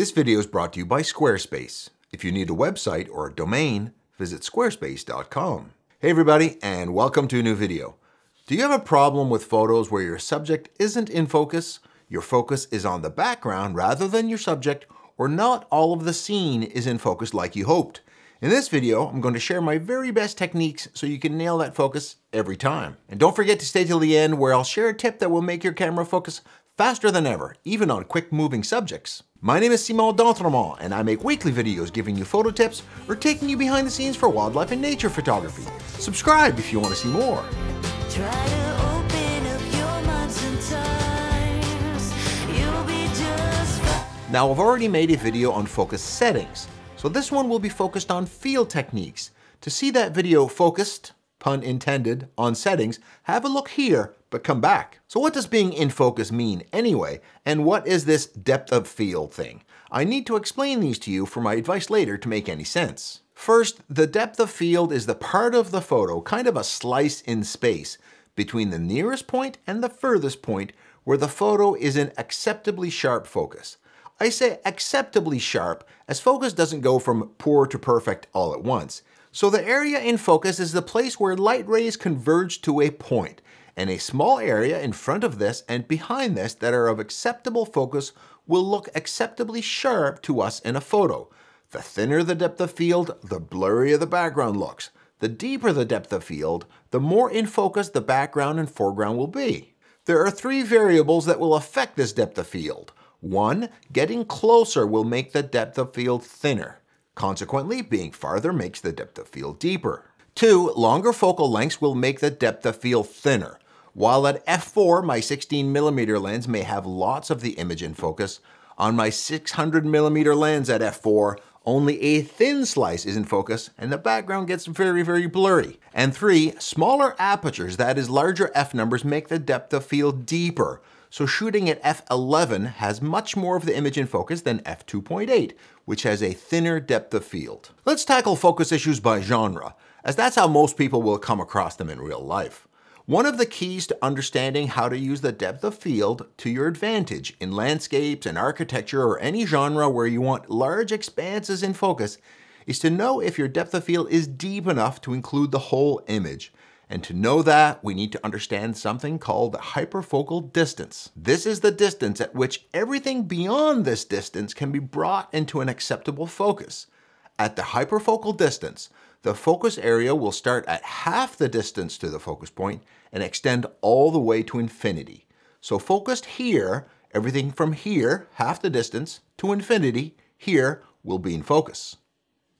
This video is brought to you by Squarespace. If you need a website or a domain, visit squarespace.com. Hey everybody, and welcome to a new video. Do you have a problem with photos where your subject isn't in focus, your focus is on the background rather than your subject, or not all of the scene is in focus like you hoped? In this video, I'm going to share my very best techniques so you can nail that focus every time. And don't forget to stay till the end where I'll share a tip that will make your camera focus faster than ever, even on quick moving subjects. My name is Simon D'Entremont, and I make weekly videos giving you photo tips or taking you behind the scenes for wildlife and nature photography. Subscribe if you want to see more. Now I've already made a video on focus settings, so this one will be focused on field techniques. To see that video focused, pun intended, on settings, have a look here, but come back. So what does being in focus mean anyway, and what is this depth of field thing? I need to explain these to you for my advice later to make any sense. First, the depth of field is the part of the photo, kind of a slice in space, between the nearest point and the furthest point where the photo is in acceptably sharp focus. I say acceptably sharp as focus doesn't go from poor to perfect all at once. So the area in focus is the place where light rays converge to a point, and a small area in front of this and behind this that are of acceptable focus will look acceptably sharp to us in a photo. The thinner the depth of field, the blurrier the background looks. The deeper the depth of field, the more in focus the background and foreground will be. There are three variables that will affect this depth of field. One, getting closer will make the depth of field thinner. Consequently, being farther makes the depth of field deeper. Two, longer focal lengths will make the depth of field thinner. While at f4, my 16mm lens may have lots of the image in focus, on my 600mm lens at f4, only a thin slice is in focus and the background gets very, very blurry. And three, smaller apertures, that is larger f numbers, make the depth of field deeper. So shooting at f11 has much more of the image in focus than f2.8, which has a thinner depth of field. Let's tackle focus issues by genre, as that's how most people will come across them in real life. One of the keys to understanding how to use the depth of field to your advantage in landscapes and architecture or any genre where you want large expanses in focus is to know if your depth of field is deep enough to include the whole image. And to know that, we need to understand something called the hyperfocal distance. This is the distance at which everything beyond this distance can be brought into an acceptable focus. At the hyperfocal distance, the focus area will start at half the distance to the focus point and extend all the way to infinity. So focused here, everything from here, half the distance, to infinity, here, will be in focus.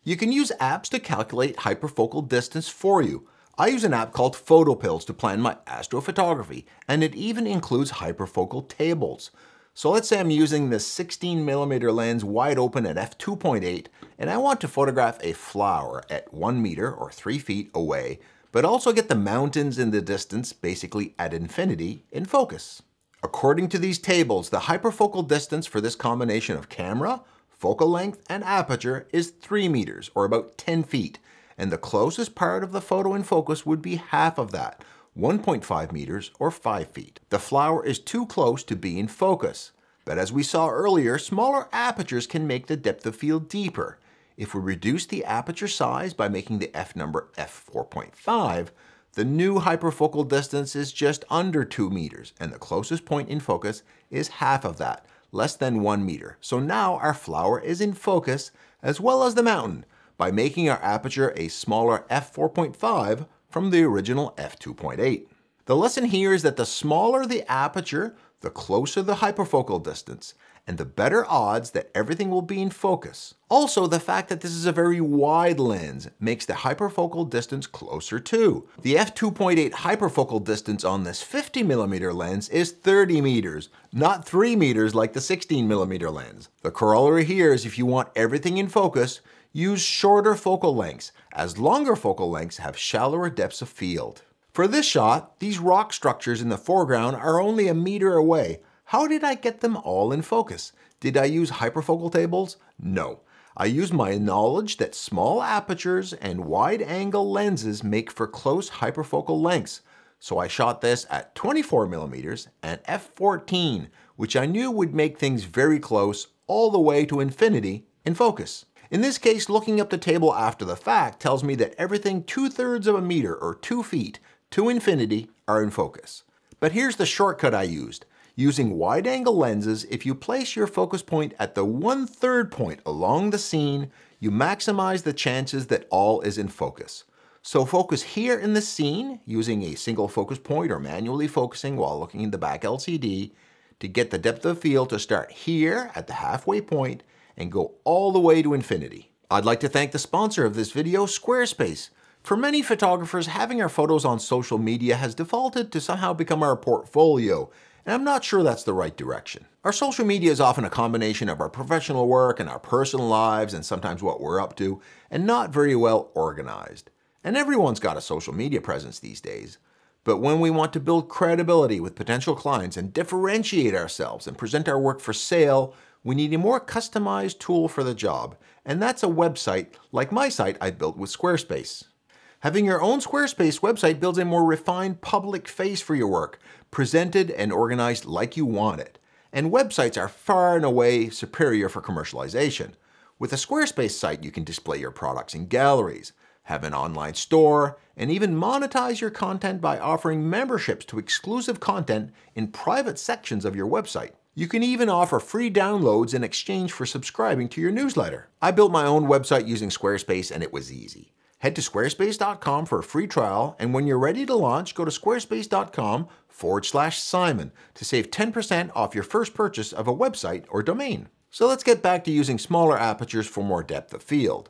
You can use apps to calculate hyperfocal distance for you. I use an app called PhotoPills to plan my astrophotography, and it even includes hyperfocal tables. So let's say I'm using the 16mm lens wide open at f2.8, and I want to photograph a flower at 1 meter or 3 feet away, but also get the mountains in the distance, basically at infinity, in focus. According to these tables, the hyperfocal distance for this combination of camera, focal length, and aperture is 3 meters, or about 10 feet, and the closest part of the photo in focus would be half of that, 1.5 meters or 5 feet. The flower is too close to be in focus, but as we saw earlier, smaller apertures can make the depth of field deeper. If we reduce the aperture size by making the f number f4.5, the new hyperfocal distance is just under 2 meters, and the closest point in focus is half of that, less than 1 meter. So now our flower is in focus, as well as the mountain, by making our aperture a smaller f4.5 from the original f2.8. The lesson here is that the smaller the aperture, the closer the hyperfocal distance, and the better odds that everything will be in focus. Also, the fact that this is a very wide lens makes the hyperfocal distance closer too. The f2.8 hyperfocal distance on this 50mm lens is 30 meters, not 3 meters like the 16mm lens. The corollary here is if you want everything in focus, use shorter focal lengths, as longer focal lengths have shallower depths of field. For this shot, these rock structures in the foreground are only a meter away. How did I get them all in focus? Did I use hyperfocal tables? No. I used my knowledge that small apertures and wide angle lenses make for close hyperfocal lengths. So I shot this at 24 millimeters and f14, which I knew would make things very close all the way to infinity in focus. In this case, looking up the table after the fact tells me that everything two thirds of a meter or two feet to infinity are in focus. But here's the shortcut I used. Using wide angle lenses, if you place your focus point at the one third point along the scene, you maximize the chances that all is in focus. So focus here in the scene using a single focus point or manually focusing while looking in the back LCD to get the depth of field to start here at the halfway point and go all the way to infinity. I'd like to thank the sponsor of this video, Squarespace. For many photographers, having our photos on social media has defaulted to somehow become our portfolio, and I'm not sure that's the right direction. Our social media is often a combination of our professional work and our personal lives and sometimes what we're up to, and not very well organized. And everyone's got a social media presence these days. But when we want to build credibility with potential clients and differentiate ourselves and present our work for sale, we need a more customized tool for the job. And that's a website like my site I built with Squarespace. Having your own Squarespace website builds a more refined public face for your work, presented and organized like you want it. And websites are far and away superior for commercialization. With a Squarespace site, you can display your products in galleries, have an online store, and even monetize your content by offering memberships to exclusive content in private sections of your website. You can even offer free downloads in exchange for subscribing to your newsletter. I built my own website using Squarespace and it was easy. Head to squarespace.com for a free trial, and when you're ready to launch, go to squarespace.com forward slash Simon to save 10% off your first purchase of a website or domain. So let's get back to using smaller apertures for more depth of field.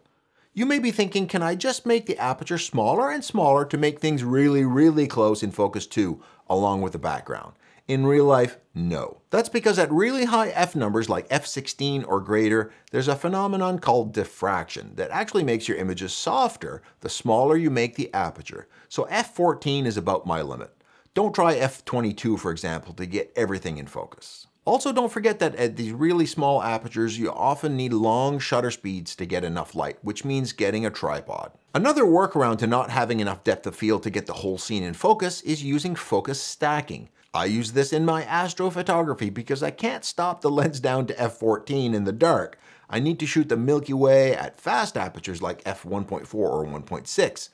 You may be thinking, can I just make the aperture smaller and smaller to make things really, really close in focus too, along with the background? In real life, no. That's because at really high f numbers like f16 or greater, there's a phenomenon called diffraction that actually makes your images softer the smaller you make the aperture. So f14 is about my limit. Don't try f22, for example, to get everything in focus. Also, don't forget that at these really small apertures, you often need long shutter speeds to get enough light, which means getting a tripod. Another workaround to not having enough depth of field to get the whole scene in focus is using focus stacking. I use this in my astrophotography because I can't stop the lens down to f14 in the dark. I need to shoot the Milky Way at fast apertures like f1.4 or 1.6.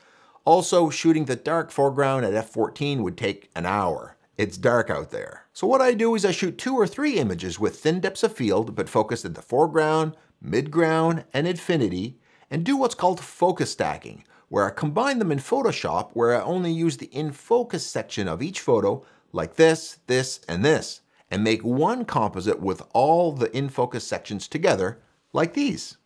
Also, shooting the dark foreground at f14 would take an hour. It's dark out there. So what I do is I shoot two or three images with thin depths of field, but focused in the foreground, midground, and infinity, and do what's called focus stacking, where I combine them in Photoshop, where I only use the in focus section of each photo, like this, this, and this, and make one composite with all the in focus sections together, like these.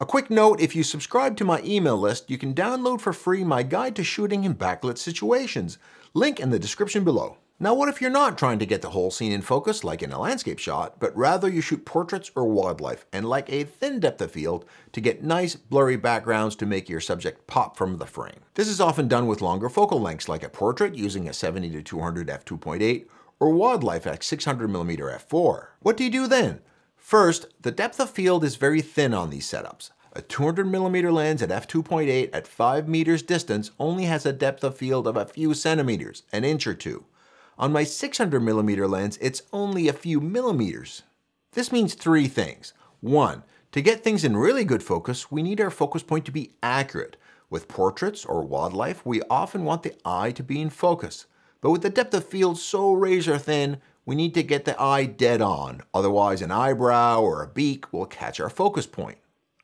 A quick note, if you subscribe to my email list, you can download for free my guide to shooting in backlit situations, link in the description below. Now what if you're not trying to get the whole scene in focus like in a landscape shot, but rather you shoot portraits or wildlife and like a thin depth of field to get nice blurry backgrounds to make your subject pop from the frame. This is often done with longer focal lengths like a portrait using a 70 to 200 f2.8 or wildlife at 600mm f4. What do you do then? First, the depth of field is very thin on these setups. A 200mm lens at f2.8 at 5 meters distance only has a depth of field of a few centimeters, an inch or two. On my 600mm lens, it's only a few millimeters. This means three things. One, to get things in really good focus, we need our focus point to be accurate. With portraits or wildlife, we often want the eye to be in focus. But with the depth of field so razor thin, we need to get the eye dead on, otherwise an eyebrow or a beak will catch our focus point.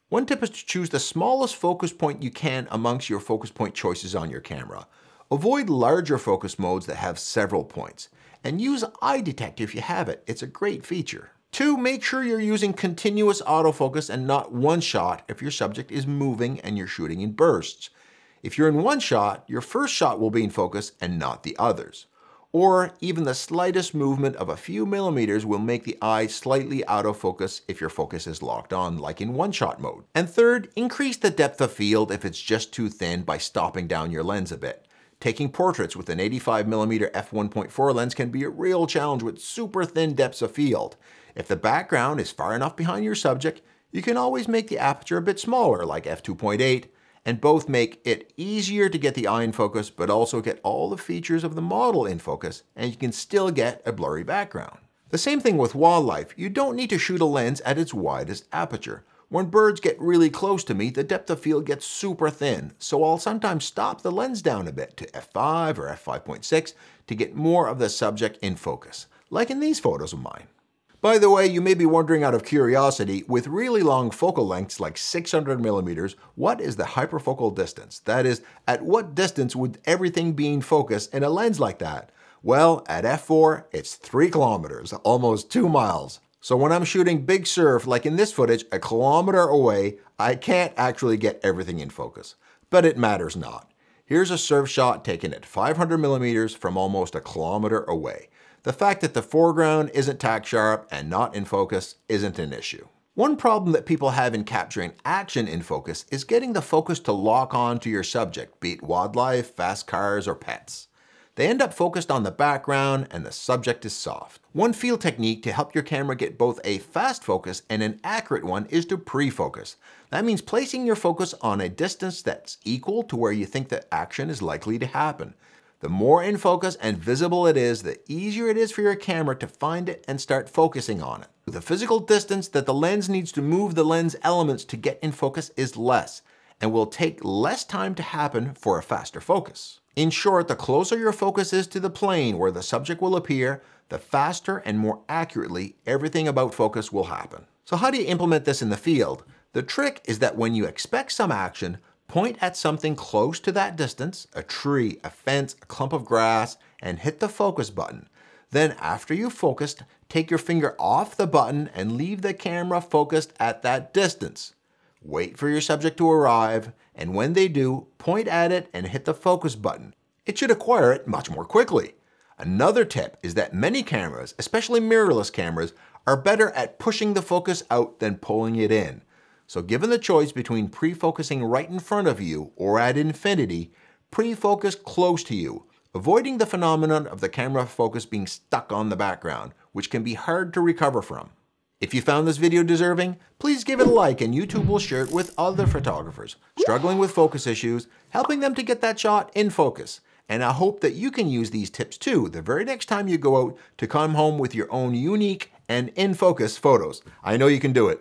One tip is to choose the smallest focus point you can amongst your focus point choices on your camera. Avoid larger focus modes that have several points, and use eye detect if you have it. It's a great feature. Two, make sure you're using continuous autofocus and not one shot if your subject is moving and you're shooting in bursts. If you're in one shot, your first shot will be in focus and not the others. Or even the slightest movement of a few millimeters will make the eye slightly out of focus if your focus is locked on, like in one-shot mode. And third, increase the depth of field if it's just too thin by stopping down your lens a bit. Taking portraits with an 85mm f1.4 lens can be a real challenge with super thin depths of field. If the background is far enough behind your subject, you can always make the aperture a bit smaller, like f2.8, and both make it easier to get the eye in focus, but also get all the features of the model in focus, and you can still get a blurry background. The same thing with wildlife. You don't need to shoot a lens at its widest aperture. When birds get really close to me, the depth of field gets super thin, so I'll sometimes stop the lens down a bit to f5 or f5.6 to get more of the subject in focus, like in these photos of mine. By the way, you may be wondering out of curiosity, with really long focal lengths like 600 millimeters, what is the hyperfocal distance? That is, at what distance would everything be in focus in a lens like that? Well, at f4, it's 3 kilometers, almost 2 miles. So when I'm shooting big surf, like in this footage, a kilometer away, I can't actually get everything in focus. But it matters not. Here's a surf shot taken at 500 millimeters from almost a kilometer away. The fact that the foreground isn't tack sharp and not in focus isn't an issue. One problem that people have in capturing action in focus is getting the focus to lock on to your subject, be it wildlife, fast cars, or pets. They end up focused on the background and the subject is soft. One field technique to help your camera get both a fast focus and an accurate one is to pre-focus. That means placing your focus on a distance that's equal to where you think the action is likely to happen. The more in focus and visible it is, the easier it is for your camera to find it and start focusing on it. The physical distance that the lens needs to move the lens elements to get in focus is less and will take less time to happen for a faster focus. In short, the closer your focus is to the plane where the subject will appear, the faster and more accurately everything about focus will happen. So how do you implement this in the field? The trick is that when you expect some action, Point at something close to that distance, a tree, a fence, a clump of grass, and hit the focus button. Then after you've focused, take your finger off the button and leave the camera focused at that distance. Wait for your subject to arrive, and when they do, point at it and hit the focus button. It should acquire it much more quickly. Another tip is that many cameras, especially mirrorless cameras, are better at pushing the focus out than pulling it in. So given the choice between pre-focusing right in front of you or at infinity, pre-focus close to you, avoiding the phenomenon of the camera focus being stuck on the background, which can be hard to recover from. If you found this video deserving, please give it a like and YouTube will share it with other photographers struggling with focus issues, helping them to get that shot in focus. And I hope that you can use these tips too the very next time you go out to come home with your own unique and in focus photos. I know you can do it.